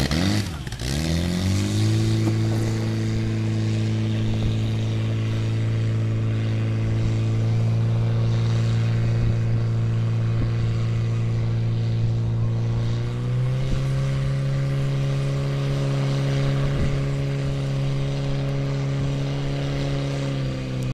Uhum.